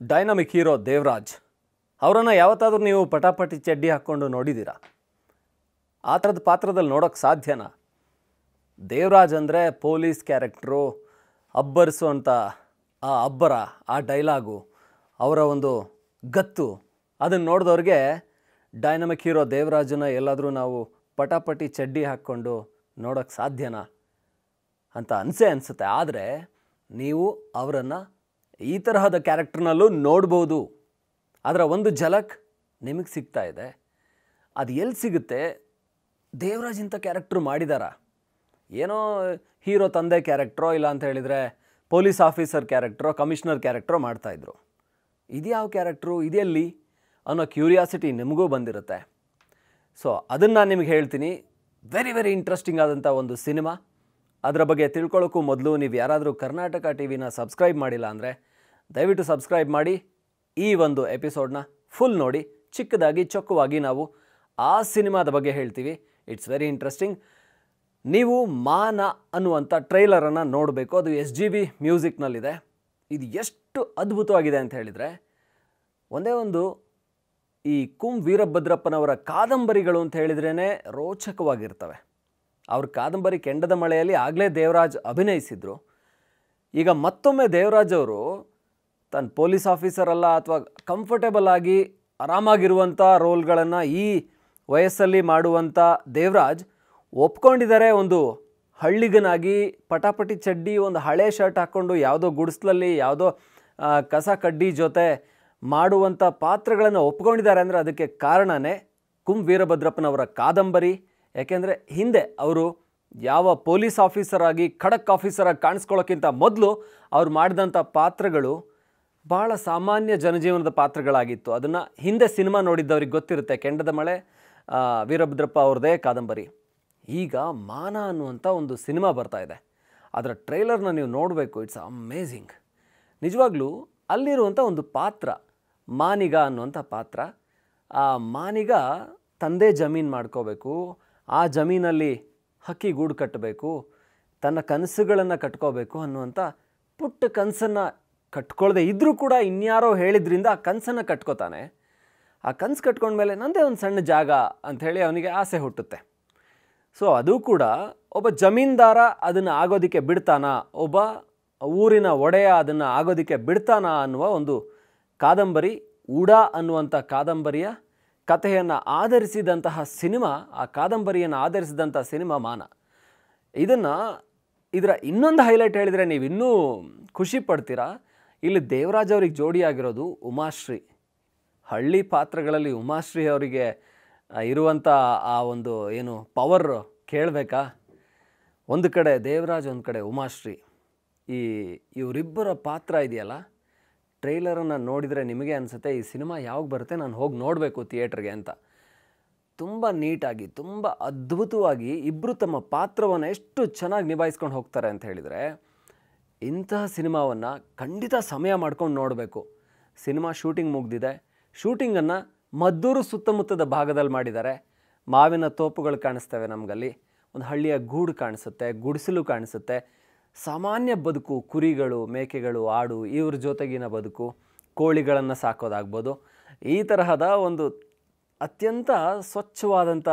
Dynamic hero Devaraj ಅವರನ್ನು ಯಾವತ್ತಾದರೂ ನೀವು ಪಟಾಪಟಿ ಚಡ್ಡಿ ಹಾಕ್ಕೊಂಡು ನೋಡಿದ್ದೀರಾ? ಆ ಥರದ ಪಾತ್ರದಲ್ಲಿ ನೋಡೋಕ್ಕೆ ಸಾಧ್ಯನಾ? ದೇವರಾಜ್ ಅಂದರೆ ಪೊಲೀಸ್ ಕ್ಯಾರೆಕ್ಟ್ರು ಅಬ್ಬರಿಸುವಂಥ ಆ ಅಬ್ಬರ, ಆ ಡೈಲಾಗು, ಅವರ ಒಂದು ಗತ್ತು. ಅದನ್ನು ನೋಡಿದವ್ರಿಗೆ ಡೈನಮಿಕ್ ಹೀರೋ ದೇವರಾಜನ್ನ ಎಲ್ಲಾದರೂ ನಾವು ಪಟಾಪಟಿ ಚಡ್ಡಿ ಹಾಕ್ಕೊಂಡು ನೋಡೋಕ್ಕೆ ಸಾಧ್ಯನಾ? ಅಂತ ಅನಿಸೇ ಅನಿಸುತ್ತೆ. ಆದರೆ ನೀವು ಅವರನ್ನು ಈ ತರಹದ ಕ್ಯಾರೆಕ್ಟರ್ನಲ್ಲೂ ನೋಡ್ಬೋದು. ಅದರ ಒಂದು ಝಲಕ್ ನಿಮಗೆ ಸಿಗ್ತಾ ಇದೆ. ಅದು ಎಲ್ಲಿ ಸಿಗುತ್ತೆ? ದೇವರಾಜ್ ಇಂಥ ಕ್ಯಾರೆಕ್ಟ್ರು ಮಾಡಿದಾರ. ಏನೋ ಹೀರೋ ತಂದೆ ಕ್ಯಾರೆಕ್ಟ್ರೋ ಇಲ್ಲ ಅಂತ ಹೇಳಿದರೆ ಪೊಲೀಸ್ ಆಫೀಸರ್ ಕ್ಯಾರೆಕ್ಟ್ರೋ, ಕಮಿಷನರ್ ಕ್ಯಾರೆಕ್ಟ್ರೋ ಮಾಡ್ತಾಯಿದ್ರು ಇದ್ಯಾವ ಕ್ಯಾರೆಕ್ಟ್ರು? ಇದೆಲ್ಲಿ ಅನ್ನೋ ಕ್ಯೂರಿಯಾಸಿಟಿ ನಿಮಗೂ ಬಂದಿರುತ್ತೆ. ಸೊ, ಅದನ್ನು ನಾನು ನಿಮಗೆ ಹೇಳ್ತೀನಿ. ವೆರಿ ವೆರಿ ಇಂಟ್ರೆಸ್ಟಿಂಗ್ ಆದಂಥ ಒಂದು ಸಿನಿಮಾ. ಅದರ ಬಗ್ಗೆ ತಿಳ್ಕೊಳ್ಳೋಕ್ಕೂ ಮೊದಲು ನೀವು ಯಾರಾದರೂ ಕರ್ನಾಟಕ ಟಿ ವಿನ ಸಬ್ಸ್ಕ್ರೈಬ್ ಮಾಡಿಲ್ಲ ಅಂದರೆ ದಯವಿಟ್ಟು ಸಬ್ಸ್ಕ್ರೈಬ್ ಮಾಡಿ ಈ ಒಂದು ಎಪಿಸೋಡ್ನ ಫುಲ್ ನೋಡಿ. ಚಿಕ್ಕದಾಗಿ ಚೊಕ್ಕವಾಗಿ ನಾವು ಆ ಸಿನಿಮಾದ ಬಗ್ಗೆ ಹೇಳ್ತೀವಿ. ಇಟ್ಸ್ ವೆರಿ ಇಂಟ್ರೆಸ್ಟಿಂಗ್ ನೀವು ಮಾನ ಅನ್ನುವಂಥ ಟ್ರೈಲರನ್ನು ನೋಡಬೇಕು. ಅದು ಎಸ್ ಜಿ ಬಿ ಮ್ಯೂಸಿಕ್ನಲ್ಲಿದೆ. ಇದು ಎಷ್ಟು ಅದ್ಭುತವಾಗಿದೆ ಅಂತ ಹೇಳಿದರೆ, ಒಂದೇ ಒಂದು ಈ ಕುಂ ವೀರಭದ್ರಪ್ಪನವರ ಕಾದಂಬರಿಗಳು ಅಂತ ಹೇಳಿದ್ರೇ ರೋಚಕವಾಗಿರ್ತವೆ. ಅವ್ರ ಕಾದಂಬರಿ ಕೆಂಡದ ಮಳೆಯಲ್ಲಿ ಆಗಲೇ ದೇವರಾಜ್ ಅಭಿನಯಿಸಿದರು. ಈಗ ಮತ್ತೊಮ್ಮೆ ದೇವರಾಜ್ ಅವರು ತನ್ನ ಪೊಲೀಸ್ ಆಫೀಸರ್ ಅಲ್ಲ ಅಥವಾ ಕಂಫರ್ಟೇಬಲ್ ಆಗಿ ಆರಾಮಾಗಿರುವಂಥ ರೋಲ್ಗಳನ್ನು ಈ ವಯಸ್ಸಲ್ಲಿ ಮಾಡುವಂಥ ದೇವರಾಜ್ ಒಪ್ಕೊಂಡಿದ್ದಾರೆ. ಒಂದು ಹಳ್ಳಿಗನಾಗಿ ಪಟಾಪಟಿ ಚಡ್ಡಿ, ಒಂದು ಹಳೆ ಶರ್ಟ್ ಹಾಕ್ಕೊಂಡು ಯಾವುದೋ ಗುಡಿಸ್ಲಲ್ಲಿ, ಯಾವುದೋ ಕಸ ಕಡ್ಡಿ ಜೊತೆ ಮಾಡುವಂಥ ಪಾತ್ರಗಳನ್ನು ಒಪ್ಕೊಂಡಿದ್ದಾರೆ ಅಂದರೆ ಅದಕ್ಕೆ ಕಾರಣನೇ ಕುಂ ವೀರಭದ್ರಪ್ಪನವರ ಕಾದಂಬರಿ. ಯಾಕೆಂದರೆ ಹಿಂದೆ ಅವರು ಯಾವ ಪೊಲೀಸ್ ಆಫೀಸರ್ ಆಗಿ ಖಡಕ್ ಆಫೀಸರಾಗಿ ಕಾಣಿಸ್ಕೊಳ್ಳೋಕ್ಕಿಂತ ಮೊದಲು ಅವ್ರು ಮಾಡಿದಂಥ ಪಾತ್ರಗಳು ಭಾಳ ಸಾಮಾನ್ಯ ಜನಜೀವನದ ಪಾತ್ರಗಳಾಗಿತ್ತು. ಅದನ್ನು ಹಿಂದೆ ಸಿನಿಮಾ ನೋಡಿದ್ದವ್ರಿಗೆ ಗೊತ್ತಿರುತ್ತೆ. ಕೆಂಡದ ಮಳೆ ವೀರಭದ್ರಪ್ಪ ಅವ್ರದೇ ಕಾದಂಬರಿ. ಈಗ ಮಾನ ಅನ್ನುವಂಥ ಒಂದು ಸಿನಿಮಾ ಬರ್ತಾ ಇದೆ. ಅದರ ಟ್ರೈಲರ್ನ ನೀವು ನೋಡಬೇಕು. ಇಟ್ಸ್ ಅಮೇಝಿಂಗ್ ನಿಜವಾಗ್ಲೂ ಅಲ್ಲಿರುವಂಥ ಒಂದು ಪಾತ್ರ, ಮಾನಿಗ ಅನ್ನುವಂಥ ಪಾತ್ರ, ಆ ಮಾನಿಗ ತಂದೆ ಜಮೀನು ಮಾಡ್ಕೋಬೇಕು. ಆ ಜಮೀನಲ್ಲಿ ಹಕ್ಕಿ ಗೂಡು ಕಟ್ಟಬೇಕು. ತನ್ನ ಕನಸುಗಳನ್ನು ಕಟ್ಕೋಬೇಕು ಅನ್ನುವಂಥ ಪುಟ್ಟ ಕನಸನ್ನು ಕಟ್ಕೊಳ್ದೆ ಇದ್ದರೂ ಕೂಡ ಇನ್ಯಾರೋ ಹೇಳಿದ್ರಿಂದ ಆ ಕನಸನ್ನು ಕಟ್ಕೋತಾನೆ. ಆ ಕನಸು ಕಟ್ಕೊಂಡ್ಮೇಲೆ ನನ್ನದೇ ಒಂದು ಸಣ್ಣ ಜಾಗ ಅಂಥೇಳಿ ಅವನಿಗೆ ಆಸೆ ಹುಟ್ಟುತ್ತೆ. ಸೊ ಅದು ಕೂಡ ಒಬ್ಬ ಜಮೀನ್ದಾರ ಅದನ್ನು ಆಗೋದಕ್ಕೆ ಬಿಡ್ತಾನ? ಒಬ್ಬ ಊರಿನ ಒಡೆಯ ಅದನ್ನು ಆಗೋದಕ್ಕೆ ಬಿಡ್ತಾನ ಅನ್ನುವ ಒಂದು ಕಾದಂಬರಿ, ಉಡಾ ಅನ್ನುವಂಥ ಕಾದಂಬರಿಯ ಕಥೆಯನ್ನು ಆಧರಿಸಿದಂತಹ ಸಿನಿಮಾ, ಆ ಕಾದಂಬರಿಯನ್ನು ಆಧರಿಸಿದಂಥ ಸಿನಿಮಾ ಮಾನ. ಇದನ್ನು ಇದರ ಇನ್ನೊಂದು ಹೈಲೈಟ್ ಹೇಳಿದರೆ ನೀವು ಇನ್ನೂ ಖುಷಿ ಪಡ್ತೀರಾ? ಇಲ್ಲಿ ದೇವರಾಜ್ ಅವ್ರಿಗೆ ಜೋಡಿಯಾಗಿರೋದು ಉಮಾಶ್ರೀ. ಹಳ್ಳಿ ಪಾತ್ರಗಳಲ್ಲಿ ಉಮಾಶ್ರೀ ಅವರಿಗೆ ಇರುವಂಥ ಆ ಒಂದು ಏನು ಪವರ್ ಕೇಳಬೇಕಾ? ಒಂದು ಕಡೆ ದೇವರಾಜ್, ಒಂದು ಕಡೆ ಉಮಾಶ್ರೀ. ಈ ಇವರಿಬ್ಬರ ಪಾತ್ರ ಇದೆಯಲ್ಲ? ಟ್ರೈಲರನ್ನು ನೋಡಿದರೆ ನಿಮಗೆ ಅನಿಸುತ್ತೆ, ಈ ಸಿನಿಮಾ ಯಾವಾಗ ಬರುತ್ತೆ ನಾನು ಹೋಗಿ ನೋಡಬೇಕು ಥಿಯೇಟ್ರಿಗೆ ಅಂತ. ತುಂಬ ನೀಟಾಗಿ, ತುಂಬ ಅದ್ಭುತವಾಗಿ ಇಬ್ಬರು ತಮ್ಮ ಪಾತ್ರವನ್ನು ಎಷ್ಟು ಚೆನ್ನಾಗಿ ನಿಭಾಯಿಸ್ಕೊಂಡು ಹೋಗ್ತಾರೆ ಅಂತ ಹೇಳಿದರೆ ಇಂತಹ ಸಿನಿಮಾವನ್ನು ಖಂಡಿತ ಸಮಯ ಮಾಡ್ಕೊಂಡು ನೋಡಬೇಕು. ಸಿನಿಮಾ ಶೂಟಿಂಗ್ ಮುಗ್ದಿದೆ. ಶೂಟಿಂಗನ್ನು ಮದ್ದೂರು ಸುತ್ತಮುತ್ತದ ಭಾಗದಲ್ಲಿ ಮಾಡಿದ್ದಾರೆ. ಮಾವಿನ ತೋಪುಗಳು ಕಾಣಿಸ್ತವೆ ನಮಗಲ್ಲಿ. ಒಂದು ಹಳ್ಳಿಯ ಗೂಡು ಕಾಣಿಸುತ್ತೆ, ಗುಡಿಸಲು ಕಾಣಿಸುತ್ತೆ. ಸಾಮಾನ್ಯ ಬದುಕು, ಕುರಿಗಳು, ಮೇಕೆಗಳು, ಆಡು, ಇವ್ರ ಜೊತೆಗಿನ ಬದುಕು, ಕೋಳಿಗಳನ್ನು ಸಾಕೋದಾಗ್ಬೋದು. ಈ ತರಹದ ಒಂದು ಅತ್ಯಂತ ಸ್ವಚ್ಛವಾದಂಥ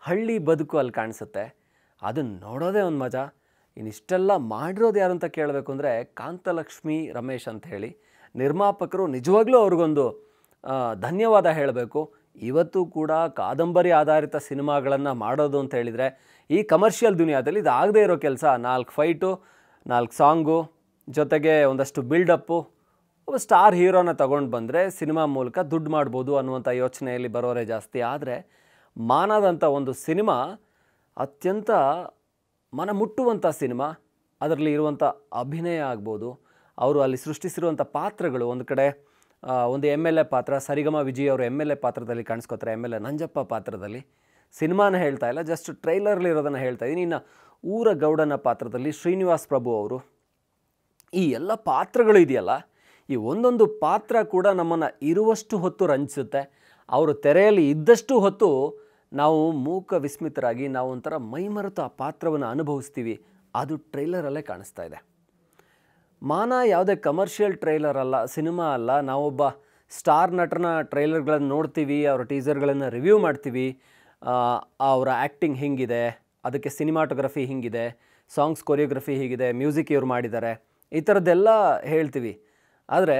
ಹಳ್ಳಿ ಬದುಕು ಅಲ್ಲಿ ಕಾಣಿಸುತ್ತೆ. ಅದನ್ನು ನೋಡೋದೇ ಒಂದು ಮಜಾ. ಇನ್ನಿಷ್ಟೆಲ್ಲ ಮಾಡಿರೋದು ಯಾರು ಅಂತ ಕೇಳಬೇಕು ಅಂದರೆ ಕಾಂತಲಕ್ಷ್ಮಿ ರಮೇಶ್ ಅಂತ ಹೇಳಿ. ನಿರ್ಮಾಪಕರು ನಿಜವಾಗ್ಲೂ ಅವ್ರಿಗೊಂದು ಧನ್ಯವಾದ ಹೇಳಬೇಕು. ಇವತ್ತು ಕೂಡ ಕಾದಂಬರಿ ಆಧಾರಿತ ಸಿನಿಮಾಗಳನ್ನು ಮಾಡೋದು ಅಂತ ಹೇಳಿದರೆ ಈ ಕಮರ್ಷಿಯಲ್ ದುನಿಯಾದಲ್ಲಿ ಇದು ಇರೋ ಕೆಲಸ. ನಾಲ್ಕು ಫೈಟು, ನಾಲ್ಕು ಸಾಂಗು, ಜೊತೆಗೆ ಒಂದಷ್ಟು ಬಿಲ್ಡಪ್ಪು. ಒಬ್ಬ ಸ್ಟಾರ್ ಹೀರೋನ ತಗೊಂಡು ಬಂದರೆ ಸಿನಿಮಾ ಮೂಲಕ ದುಡ್ಡು ಮಾಡ್ಬೋದು ಅನ್ನುವಂಥ ಯೋಚನೆಯಲ್ಲಿ ಬರೋರೇ ಜಾಸ್ತಿ. ಆದರೆ ಮಾನದಂಥ ಒಂದು ಸಿನಿಮಾ ಅತ್ಯಂತ ಮನ ಮುಟ್ಟುವಂಥ ಸಿನಿಮಾ, ಅದರಲ್ಲಿ ಇರುವಂಥ ಅಭಿನಯ ಆಗ್ಬೋದು, ಅವರು ಅಲ್ಲಿ ಸೃಷ್ಟಿಸಿರುವಂಥ ಪಾತ್ರಗಳು, ಒಂದು ಕಡೆ ಒಂದು ಎಂ ಎಲ್ ಎ ಪಾತ್ರ, ಸರಿಗಮ ವಿಜಯ್ ಅವರು ಎಂ ಎಲ್ ಎ ಪಾತ್ರದಲ್ಲಿ ಕಾಣಿಸ್ಕೋತಾರೆ, ಎಂ ಎಲ್ ಎ ನಂಜಪ್ಪ ಪಾತ್ರದಲ್ಲಿ. ಸಿನಿಮಾನ ಹೇಳ್ತಾ ಇಲ್ಲ ಜಸ್ಟ್ ಟ್ರೈಲರ್ಲಿ ಇರೋದನ್ನು ಹೇಳ್ತಾ ಇದ್ದೀನಿ ಇನ್ನು ಊರ ಗೌಡನ ಪಾತ್ರದಲ್ಲಿ ಶ್ರೀನಿವಾಸ್ ಪ್ರಭು ಅವರು. ಈ ಎಲ್ಲ ಪಾತ್ರಗಳು ಇದೆಯಲ್ಲ, ಈ ಒಂದೊಂದು ಪಾತ್ರ ಕೂಡ ನಮ್ಮನ್ನು ಇರುವಷ್ಟು ಹೊತ್ತು ರಂಜಿಸುತ್ತೆ. ಅವರು ತೆರೆಯಲ್ಲಿ ಇದ್ದಷ್ಟು ಹೊತ್ತು ನಾವು ಮೂಕ ವಿಸ್ಮಿತರಾಗಿ ನಾವು ಒಂಥರ ಮೈಮರೆತು ಆ ಪಾತ್ರವನ್ನು ಅನುಭವಿಸ್ತೀವಿ. ಅದು ಟ್ರೈಲರಲ್ಲೇ ಕಾಣಿಸ್ತಾ ಇದೆ. ಮಾನ ಯಾವುದೇ ಕಮರ್ಷಿಯಲ್ ಟ್ರೈಲರ್ ಅಲ್ಲ, ಸಿನಿಮಾ ಅಲ್ಲ, ನಾವೊಬ್ಬ ಸ್ಟಾರ್ ನಟನ ಟ್ರೈಲರ್ಗಳನ್ನು ನೋಡ್ತೀವಿ, ಅವರ ಟೀಸರ್ಗಳನ್ನು ರಿವ್ಯೂ ಮಾಡ್ತೀವಿ ಅವರ ಆ್ಯಕ್ಟಿಂಗ್ ಹಿಂಗಿದೆ, ಅದಕ್ಕೆ ಸಿನಿಮಾಟೋಗ್ರಫಿ ಹಿಂಗಿದೆ ಸಾಂಗ್ಸ್ ಕೊರಿಯೋಗ್ರಫಿ ಹೀಗಿದೆ ಮ್ಯೂಸಿಕ್ ಇವ್ರು ಮಾಡಿದ್ದಾರೆ, ಈ ಥರದ್ದೆಲ್ಲ ಹೇಳ್ತೀವಿ. ಆದರೆ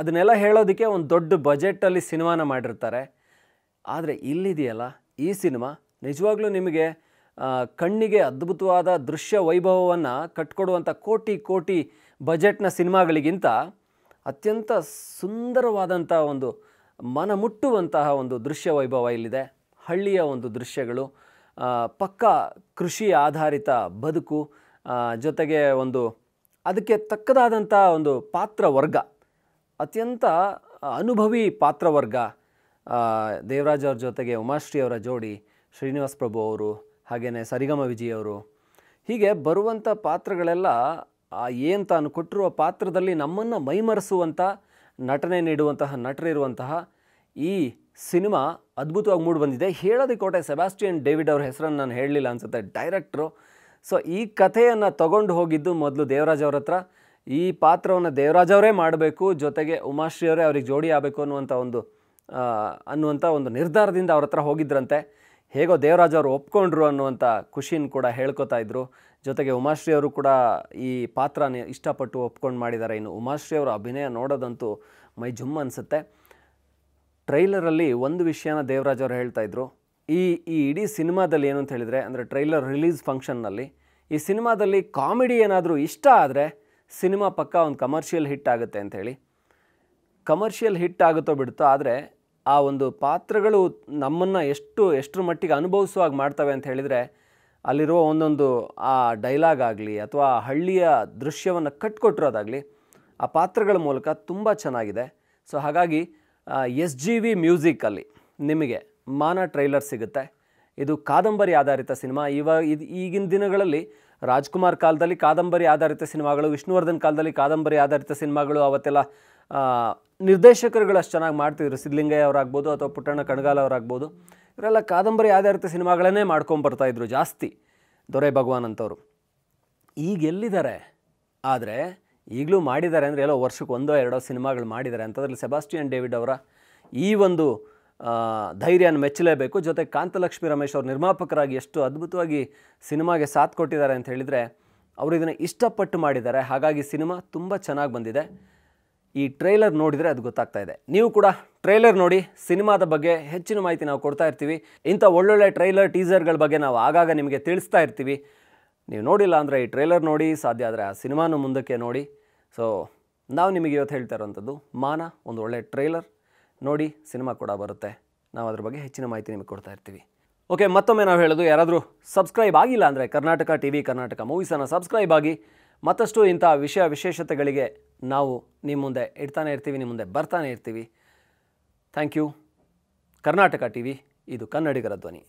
ಅದನ್ನೆಲ್ಲ ಹೇಳೋದಕ್ಕೆ ಒಂದು ದೊಡ್ಡ ಬಜೆಟಲ್ಲಿ ಸಿನಿಮಾನ ಮಾಡಿರ್ತಾರೆ. ಆದರೆ ಇಲ್ಲಿದೆಯಲ್ಲ ಈ ಸಿನಿಮಾ ನಿಜವಾಗ್ಲೂ ನಿಮಗೆ ಕಣ್ಣಿಗೆ ಅದ್ಭುತವಾದ ದೃಶ್ಯ ವೈಭವವನ್ನು ಕಟ್ಕೊಡುವಂಥ ಕೋಟಿ ಕೋಟಿ ಬಜೆಟ್ನ ಸಿನಿಮಾಗಳಿಗಿಂತ ಅತ್ಯಂತ ಸುಂದರವಾದಂಥ ಒಂದು ಮನ ಮುಟ್ಟುವಂತಹ ಒಂದು ದೃಶ್ಯ ವೈಭವ ಇಲ್ಲಿದೆ. ಹಳ್ಳಿಯ ಒಂದು ದೃಶ್ಯಗಳು ಪಕ್ಕ ಕೃಷಿ ಆಧಾರಿತ ಬದುಕು ಜೊತೆಗೆ ಒಂದು ಅದಕ್ಕೆ ತಕ್ಕದಾದಂಥ ಒಂದು ಪಾತ್ರ ವರ್ಗ ಅತ್ಯಂತ ಅನುಭವಿ ಪಾತ್ರವರ್ಗ ದೇವರಾಜ್ ಅವ್ರ ಜೊತೆಗೆ ಉಮಾಶ್ರೀ ಅವರ ಜೋಡಿ ಶ್ರೀನಿವಾಸ್ ಪ್ರಭು ಅವರು ಹಾಗೆಯೇ ಸರಿಗಮ ವಿಜಯ್ ಅವರು. ಹೀಗೆ ಬರುವಂಥ ಪಾತ್ರಗಳೆಲ್ಲ ಏನು ತಾನು ಕೊಟ್ಟಿರುವ ಪಾತ್ರದಲ್ಲಿ ನಮ್ಮನ್ನು ಮೈಮರೆಸುವಂಥ ನಟನೆ ನೀಡುವಂತಹ, ನಟರಿರುವಂತಹ ಈ ಸಿನಿಮಾ ಅದ್ಭುತವಾಗಿ ಮೂಡಿಬಂದಿದೆ. ಹೇಳೋದಕ್ಕೆ ಕೋಟೆ ಸೆಬಾಸ್ಟಿಯನ್ ಡೇವಿಡ್ ಅವ್ರ ಹೆಸರನ್ನು ನಾನು ಹೇಳಲಿಲ್ಲ ಅನ್ಸುತ್ತೆ ಡೈರೆಕ್ಟ್ರು. ಸೊ, ಈ ಕಥೆಯನ್ನು ತಗೊಂಡು ಹೋಗಿದ್ದು ಮೊದಲು ದೇವರಾಜ್ ಅವ್ರ ಹತ್ರ. ಈ ಪಾತ್ರವನ್ನು ದೇವರಾಜ್ ಅವರೇ ಮಾಡಬೇಕು, ಜೊತೆಗೆ ಉಮಾಶ್ರೀ ಅವರೇ ಅವ್ರಿಗೆ ಜೋಡಿ ಆಗಬೇಕು ಅನ್ನುವಂಥ ಒಂದು ಅನ್ನುವಂಥ ಒಂದು ನಿರ್ಧಾರದಿಂದ ಅವ್ರ ಹತ್ರ ಹೋಗಿದ್ರಂತೆ. ಹೇಗೋ ದೇವರಾಜ್ ಅವರು ಒಪ್ಕೊಂಡ್ರು ಅನ್ನುವಂಥ ಖುಷಿನ ಕೂಡ ಹೇಳ್ಕೊತಾ ಇದ್ರು. ಜೊತೆಗೆ ಉಮಾಶ್ರೀ ಅವರು ಕೂಡ ಈ ಪಾತ್ರ ಇಷ್ಟಪಟ್ಟು ಒಪ್ಕೊಂಡು ಮಾಡಿದ್ದಾರೆ. ಇನ್ನು ಉಮಾಶ್ರೀ ಅವರ ಅಭಿನಯ ನೋಡೋದಂತೂ ಮೈ ಜುಮ್ ಅನಿಸುತ್ತೆ. ಟ್ರೈಲರಲ್ಲಿ ಒಂದು ವಿಷಯನ ದೇವರಾಜ್ ಅವರು ಹೇಳ್ತಾ ಇದ್ರು. ಈ ಈ ಇಡೀ ಸಿನಿಮಾದಲ್ಲಿ ಏನು ಅಂತ ಹೇಳಿದರೆ, ಅಂದರೆ ಟ್ರೈಲರ್ ರಿಲೀಸ್ ಫಂಕ್ಷನ್ನಲ್ಲಿ ಈ ಸಿನಿಮಾದಲ್ಲಿ ಕಾಮಿಡಿ ಏನಾದರೂ ಇಷ್ಟ ಆದರೆ ಸಿನಿಮಾ ಪಕ್ಕ ಒಂದು ಕಮರ್ಷಿಯಲ್ ಹಿಟ್ ಆಗುತ್ತೆ ಅಂತ ಹೇಳಿ. ಕಮರ್ಷಿಯಲ್ ಹಿಟ್ ಆಗುತ್ತೋ ಬಿಡುತ್ತೋ, ಆದರೆ ಆ ಒಂದು ಪಾತ್ರಗಳು ನಮ್ಮನ್ನು ಎಷ್ಟು, ಎಷ್ಟರ ಮಟ್ಟಿಗೆ ಅನುಭವಿಸುವಾಗ ಮಾಡ್ತವೆ ಅಂತ ಹೇಳಿದರೆ, ಅಲ್ಲಿರುವ ಒಂದೊಂದು ಆ ಡೈಲಾಗ್ ಆಗಲಿ ಅಥವಾ ಹಳ್ಳಿಯ ದೃಶ್ಯವನ್ನು ಕಟ್ಕೊಟ್ಟಿರೋದಾಗಲಿ, ಆ ಪಾತ್ರಗಳ ಮೂಲಕ ತುಂಬ ಚೆನ್ನಾಗಿದೆ. ಸೊ ಹಾಗಾಗಿ ಎಸ್ ಜಿ ವಿ ಮ್ಯೂಸಿಕಲ್ಲಿ ನಿಮಗೆ ಮಾನ ಟ್ರೈಲರ್ ಸಿಗುತ್ತೆ. ಇದು ಕಾದಂಬರಿ ಆಧಾರಿತ ಸಿನಿಮಾ. ಇವಾಗ ಇದು, ಈಗಿನ ದಿನಗಳಲ್ಲಿ ರಾಜ್ಕುಮಾರ್ ಕಾಲದಲ್ಲಿ ಕಾದಂಬರಿ ಆಧಾರಿತ ಸಿನಿಮಾಗಳು, ವಿಷ್ಣುವರ್ಧನ್ ಕಾಲದಲ್ಲಿ ಕಾದಂಬರಿ ಆಧಾರಿತ ಸಿನಿಮಾಗಳು, ಅವತ್ತೆಲ್ಲ ನಿರ್ದೇಶಕರುಗಳು ಅಷ್ಟು ಚೆನ್ನಾಗಿ ಮಾಡ್ತಿದ್ರು. ಸಿದ್ಲಿಂಗಯ್ಯ ಅವರಾಗ್ಬೋದು ಅಥವಾ ಪುಟ್ಟಣ್ಣ ಕಣಗಾಲ ಅವರಾಗ್ಬೋದು. ಇವರೆಲ್ಲ ಕಾದಂಬರಿ ಆಧಾರಿತ ಸಿನಿಮಾಗಳನ್ನೇ ಮಾಡ್ಕೊಂಬರ್ತಾಯಿದ್ರು ಜಾಸ್ತಿ, ದೊರೆ ಭಗವಾನ್ ಅಂತವರು. ಈಗ ಎಲ್ಲಿದ್ದಾರೆ? ಆದರೆ ಈಗಲೂ ಮಾಡಿದ್ದಾರೆ ಅಂದರೆ ಎಲ್ಲೋ ವರ್ಷಕ್ಕೆ ಒಂದೋ ಎರಡೋ ಸಿನಿಮಾಗಳು ಮಾಡಿದ್ದಾರೆ ಅಂಥದ್ರಲ್ಲಿ ಸೆಬಾಸ್ಟಿಯನ್ ಡೇವಿಡ್ ಅವರ ಈ ಒಂದು ಧೈರ್ಯನ ಮೆಚ್ಚಲೇಬೇಕು. ಜೊತೆ ಕಾಂತಲಕ್ಷ್ಮಿ ರಮೇಶ್ ಅವರು ನಿರ್ಮಾಪಕರಾಗಿ ಎಷ್ಟು ಅದ್ಭುತವಾಗಿ ಸಿನಿಮಾಗೆ ಸಾಥ್ ಕೊಟ್ಟಿದ್ದಾರೆ ಅಂತ ಹೇಳಿದರೆ, ಅವರು ಇದನ್ನು ಇಷ್ಟಪಟ್ಟು ಮಾಡಿದ್ದಾರೆ. ಹಾಗಾಗಿ ಸಿನಿಮಾ ತುಂಬ ಚೆನ್ನಾಗಿ ಬಂದಿದೆ. ಈ ಟ್ರೈಲರ್ ನೋಡಿದರೆ ಅದು ಗೊತ್ತಾಗ್ತಾ ಇದೆ. ನೀವು ಕೂಡ ಟ್ರೈಲರ್ ನೋಡಿ, ಸಿನಿಮಾದ ಬಗ್ಗೆ ಹೆಚ್ಚಿನ ಮಾಹಿತಿ ನಾವು ಕೊಡ್ತಾ ಇರ್ತೀವಿ. ಇಂಥ ಒಳ್ಳೊಳ್ಳೆ ಟ್ರೈಲರ್, ಟೀಸರ್ಗಳ ಬಗ್ಗೆ ನಾವು ಆಗಾಗ ನಿಮಗೆ ತಿಳಿಸ್ತಾ ಇರ್ತೀವಿ. ನೀವು ನೋಡಿಲ್ಲ ಅಂದರೆ ಈ ಟ್ರೈಲರ್ ನೋಡಿ, ಸಾಧ್ಯ ಆದರೆ ಆ ಸಿನಿಮಾನು ಮುಂದಕ್ಕೆ ನೋಡಿ. ಸೊ ನಾವು ನಿಮಗೆ ಇವತ್ತು ಹೇಳ್ತಾ ಇರೋವಂಥದ್ದು ಮಾನ ಒಂದು ಒಳ್ಳೆ ಟ್ರೈಲರ್. ನೋಡಿ, ಸಿನಿಮಾ ಕೂಡ ಬರುತ್ತೆ. ನಾವು ಅದ್ರ ಬಗ್ಗೆ ಹೆಚ್ಚಿನ ಮಾಹಿತಿ ನಿಮಗೆ ಕೊಡ್ತಾ ಇರ್ತೀವಿ. ಓಕೆ ಮತ್ತೊಮ್ಮೆ ನಾವು ಹೇಳೋದು, ಯಾರಾದರೂ ಸಬ್ಸ್ಕ್ರೈಬ್ ಆಗಿಲ್ಲ ಅಂದರೆ ಕರ್ನಾಟಕ ಟಿ ವಿ ಕರ್ನಾಟಕ ಮೂವೀಸನ್ನು ಸಬ್ಸ್ಕ್ರೈಬ್ ಆಗಿ ಮತ್ತಷ್ಟು ಇಂಥ ವಿಷಯ ವಿಶೇಷತೆಗಳಿಗೆ ನಾವು ನಿಮ್ಮ ಮುಂದೆ ಇಡ್ತಾನೆ ಇರ್ತೀವಿ, ನಿಮ್ಮ ಮುಂದೆ ಬರ್ತಾನೆ ಇರ್ತೀವಿ. Thank you Karnataka T V ಇದು ಕನ್ನಡಿಗರ ಧ್ವನಿ.